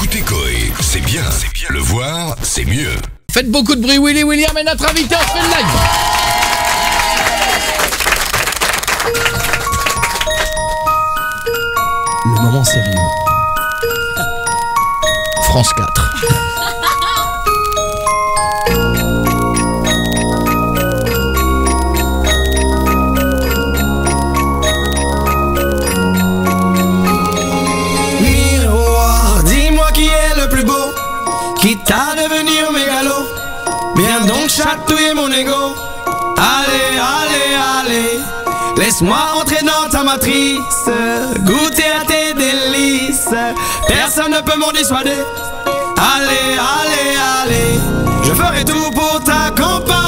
Écoutez Coé, c'est bien. bien. Le voir, c'est mieux. Faites beaucoup de bruit, Willy William et notre invité en semaine live. Le moment sérieux. France 4. chatouiller mon ego. Allez, allez, allez, laisse-moi entrer dans ta matrice, goûter à tes délices. Personne ne peut m'en dissuader. Allez, allez, allez, je ferai tout pour ta t'accompagner.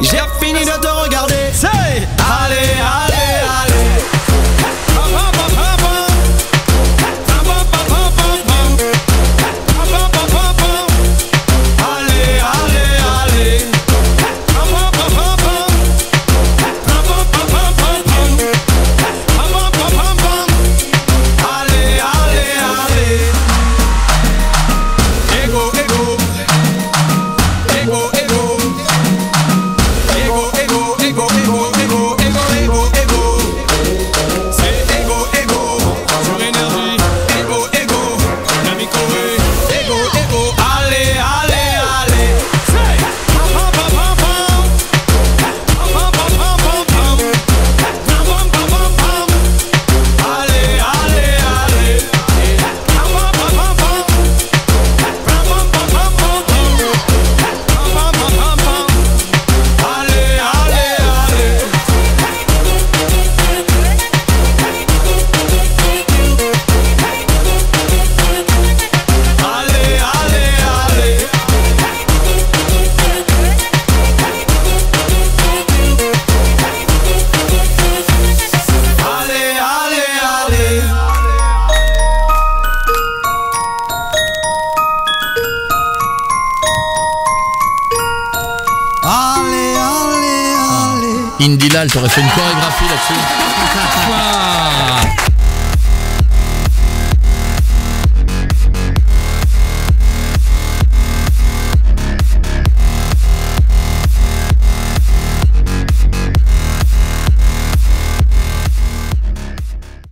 Já finirou Indy là, elle t'aurait fait une chorégraphie là-dessus.